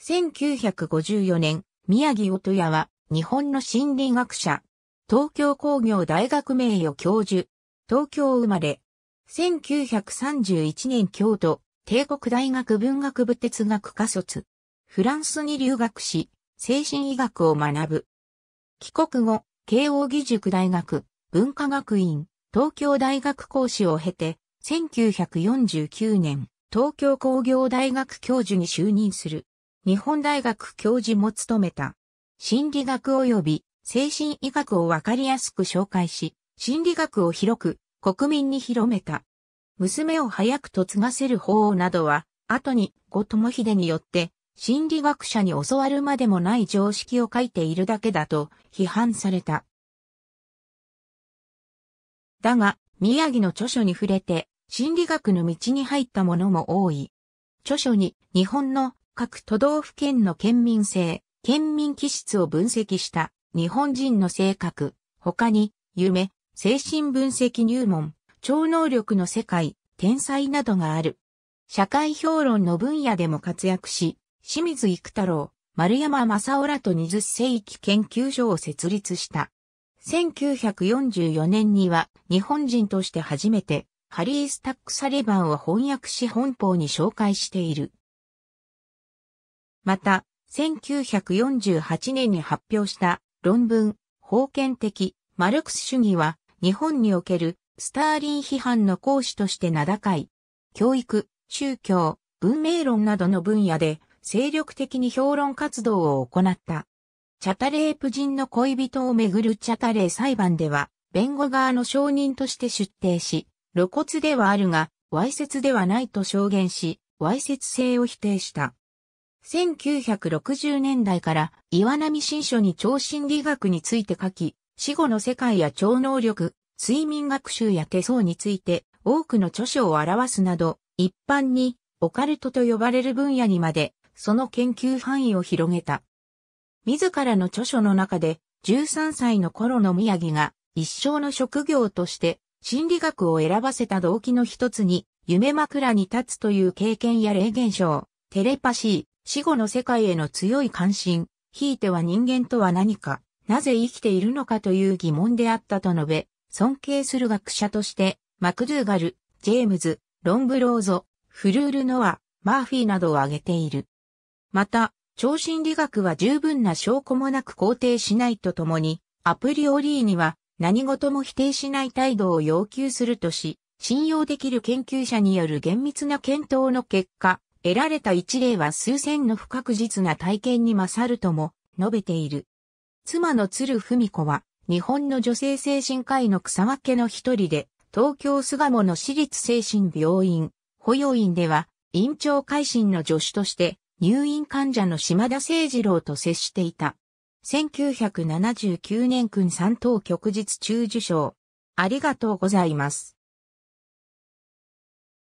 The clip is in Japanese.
1954年、宮城音也は日本の心理学者。東京工業大学名誉教授。東京生まれ。1931年京都、帝国大学文学部哲学科卒。フランスに留学し、精神医学を学ぶ。帰国後、慶応義塾大学、文化学院、東京大学講師を経て、1949年、東京工業大学教授に就任する。日本大学教授も務めた。心理学及び精神医学をわかりやすく紹介し、心理学を広く国民に広めた。娘を早く嫁がせる法などは、後に後友秀によって心理学者に教わるまでもない常識を書いているだけだと批判された。だが、宮城の著書に触れて心理学の道に入ったものも多い。著書に日本の各都道府県の県民性、県民気質を分析した日本人の性格、他に夢、精神分析入門、超能力の世界、天才などがある。社会評論の分野でも活躍し、清水育太郎、丸山正夫らと20世紀研究所を設立した。1944年には日本人として初めてハリー・スタック・サリバンを翻訳し本邦に紹介している。また、1948年に発表した論文、封建的、マルクス主義は、日本におけるスターリン批判の講師として名高い。教育、宗教、文明論などの分野で精力的に評論活動を行った。チャタレープ人の恋人をめぐるチャタレー裁判では、弁護側の証人として出廷し、露骨ではあるが、わいせつではないと証言し、わいせつ性を否定した。1960年代から岩波新書に超心理学について書き、死後の世界や超能力、睡眠学習や手相について多くの著書を表すなど、一般にオカルトと呼ばれる分野にまでその研究範囲を広げた。自らの著書の中で13歳の頃の宮城が一生の職業として心理学を選ばせた動機の一つに夢枕に立つという経験や霊現象、テレパシー、死後の世界への強い関心、ひいては人間とは何か、なぜ生きているのかという疑問であったと述べ、尊敬する学者として、マクドゥーガル、ジェームズ、ロンブローゾ、フルールノア、マーフィーなどを挙げている。また、超心理学は十分な証拠もなく肯定しないとともに、アプリオリーには何事も否定しない態度を要求するとし、信用できる研究者による厳密な検討の結果、得られた一例は数千の不確実な体験に勝るとも述べている。妻の鶴文子は日本の女性精神科医の草分けの一人で、東京巣鴨の私立精神病院、保養院では院長改心の助手として入院患者の島田誠二郎と接していた。1979年君三等旭日中受賞。ありがとうございます。